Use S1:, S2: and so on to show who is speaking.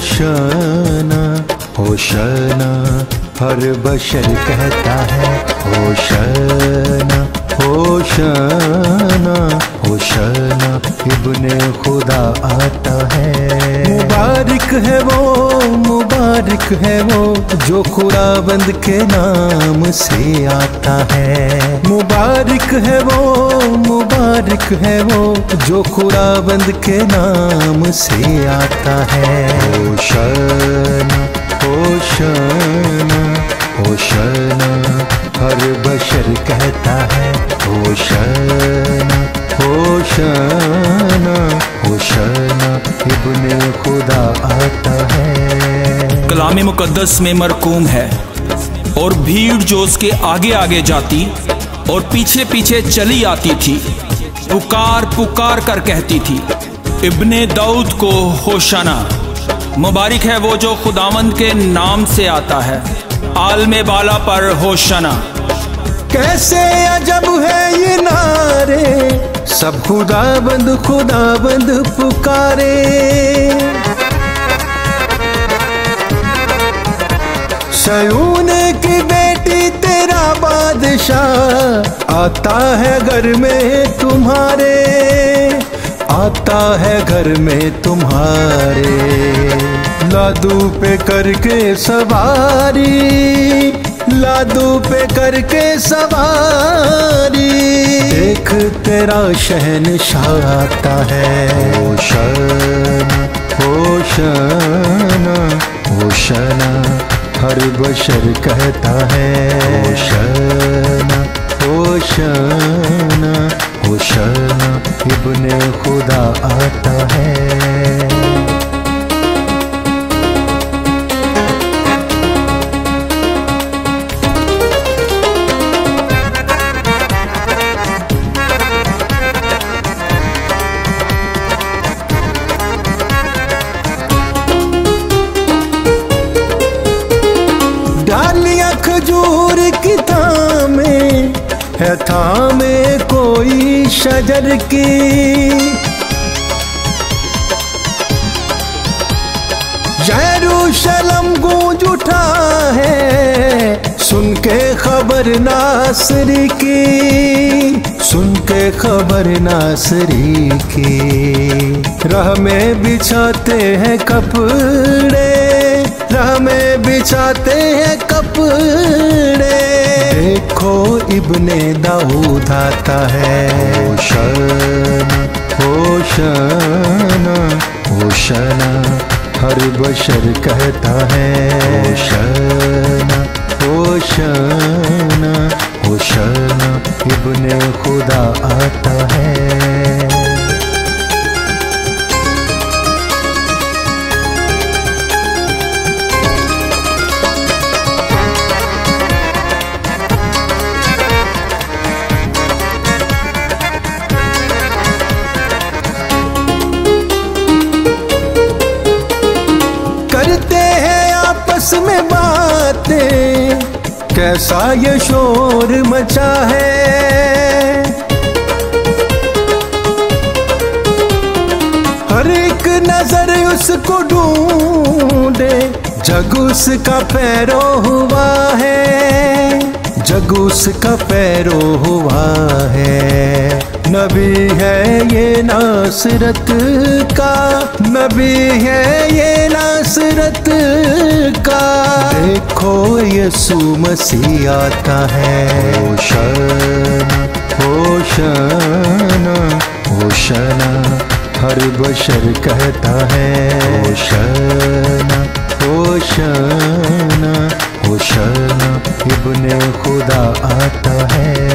S1: Hoshana Hoshana, हर बशर कहता है Hoshana Hoshana Hoshana, इब्ने खुदा आता है। मुबारक है वो मुबारक है वो, जो खुदाबंद के नाम से आता है। मुबारक है वो, मुबारक है वो, जो खुदाबंद के नाम से आता है। होशना होशना होशना, हर बशर कहता है, होशना होशना होशना, इब्ने खुदा आता है।
S2: कलाम मुकद्दस में मरकूम है और भीड़ जो उसके आगे आगे जाती और पीछे पीछे चली आती थी, पुकार पुकार कर कहती थी, इब्ने दाऊद को होशाना, मुबारक है वो जो खुदावंद के नाम से आता है, आलमे बाला पर होशाना।
S1: कैसे अजब है ये नारे, सब खुदाबंद खुदाबंद पुकारे। सयून की बेटी तेरा बादशाह आता है घर में तुम्हारे, आता है घर में तुम्हारे। लादू पे करके सवारी, लादू पे करके सवारी। देख तेरा शहनशाह आता है। Hoshana Hoshana Hoshana. हर बशर कहता है होशना होशना होशना इब्ने खुदा आता है। थामे कोई शजर की। यरूशलम गूंज उठा है सुन के खबर नासरी की सुन के खबर नासरी की। राह में बिछाते हैं कपड़े। राह में बिछाते हैं कपड़े। देखो इब्ने दाऊद आता है। होशना होशना होशना, हर बशर कहता है। होशना होशना होशना, इब्ने खुदा आता आपस में बातें, कैसा ये शोर मचा है? हर एक नज़र उसको ढूंढे, जग उसका पैरो हुआ है, जग उसका पैरो हुआ है। नबी है ये नासरत का, नबी है ये नासरत का। देखो यसु मसीह आता है। Hoshana Hoshana Hoshana. हर बशर कहता है। Hoshana Hoshana Hoshana. इब्ने खुदा आता है।